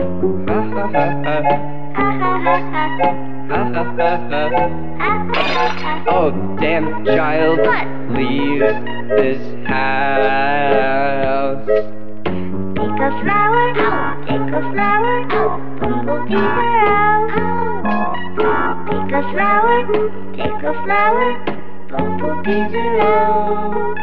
Oh, damn child. What? Leave this house. Take a flower, take a flower, bumblebees are out. Take a flower, take a flower, bumblebees are out.